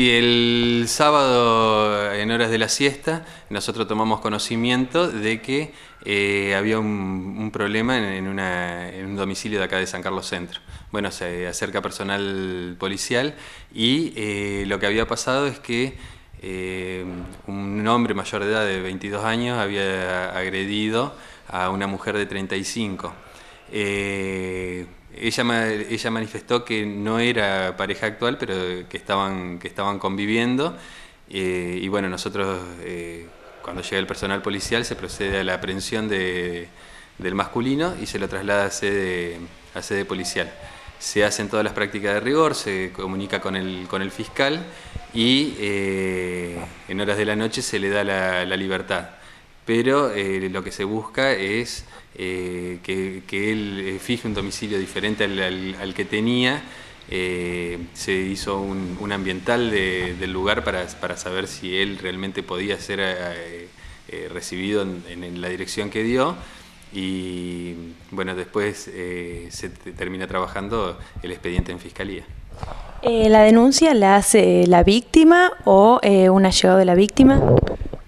Y el sábado, en horas de la siesta, nosotros tomamos conocimiento de que eh, había un, problema en, un domicilio de acá de San Carlos Centro. Bueno, se acerca personal policial y eh, lo que había pasado es que eh, un hombre mayor de edad de 22 años había agredido a una mujer de 35. Ella, ella manifestó que no era pareja actual, pero que estaban, que estaban conviviendo. Eh, y bueno, nosotros, eh, cuando llega el personal policial, se procede a la aprehensión de, del masculino y se lo traslada a sede, a sede policial. Se hacen todas las prácticas de rigor, se comunica con el, con el fiscal y eh, en horas de la noche se le da la, la libertad pero eh, lo que se busca es eh, que, él eh, fije un domicilio diferente al, que tenía. se hizo un, ambiental del lugar para, saber si él realmente podía ser recibido en, la dirección que dio y bueno, después se termina trabajando el expediente en fiscalía. ¿La denuncia la hace la víctima o un allegado de la víctima?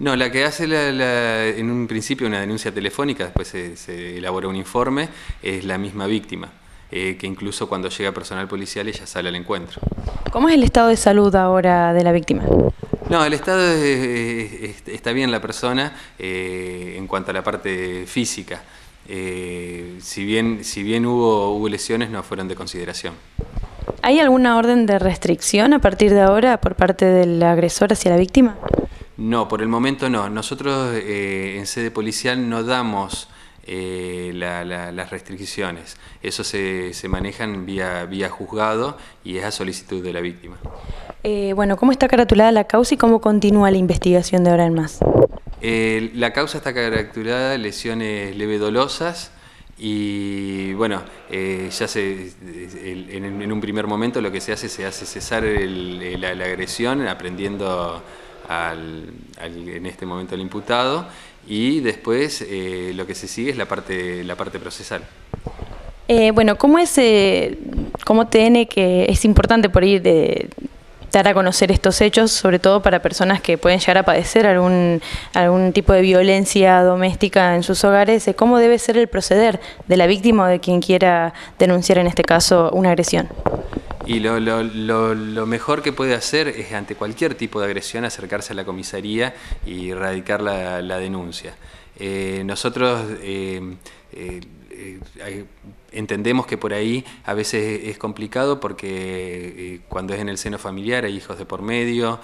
No, la que hace en un principio una denuncia telefónica, después se, elabora un informe, es la misma víctima, eh, que incluso cuando llega personal policial ella sale al encuentro. ¿Cómo es el estado de salud ahora de la víctima? No, el estado está bien la persona eh, en cuanto a la parte física. Eh, si, bien, si bien hubo, hubo lesiones, no fueron de consideración. ¿Hay alguna orden de restricción a partir de ahora por parte del agresor hacia la víctima? No, por el momento no. Nosotros eh, en sede policial no damos eh, las restricciones. Eso se, se manejan vía, vía juzgado y es a solicitud de la víctima. Eh, bueno, ¿cómo está caratulada la causa y cómo continúa la investigación de ahora en más? la causa está caratulada lesiones leve dolosas y bueno, ya se, en, un primer momento lo que se hace, se hace cesar la, la agresión aprendiendo al, en este momento al imputado y después eh, lo que se sigue es la parte, la parte procesal. Eh, bueno, ¿cómo es, eh, cómo tiene que es importante por ir de dar a conocer estos hechos, sobre todo para personas que pueden llegar a padecer algún, algún tipo de violencia doméstica en sus hogares, cómo debe ser el proceder de la víctima o de quien quiera denunciar en este caso una agresión? Y lo, lo, lo, mejor que puede hacer es ante cualquier tipo de agresión acercarse a la comisaría y erradicar la, la denuncia. Eh, nosotros eh, eh, entendemos que por ahí a veces es complicado porque cuando es en el seno familiar hay hijos de por medio,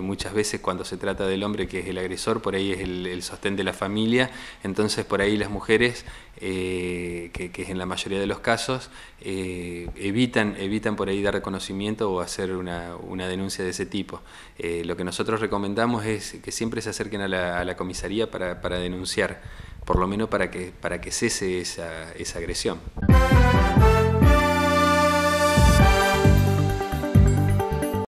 muchas veces cuando se trata del hombre que es el agresor, por ahí es el, sostén de la familia, entonces por ahí las mujeres, que, es en la mayoría de los casos, evitan, evitan por ahí dar reconocimiento o hacer una, denuncia de ese tipo. lo que nosotros recomendamos es que siempre se acerquen a la, comisaría para, para denunciar por lo menos para que, para que cese esa, esa agresión.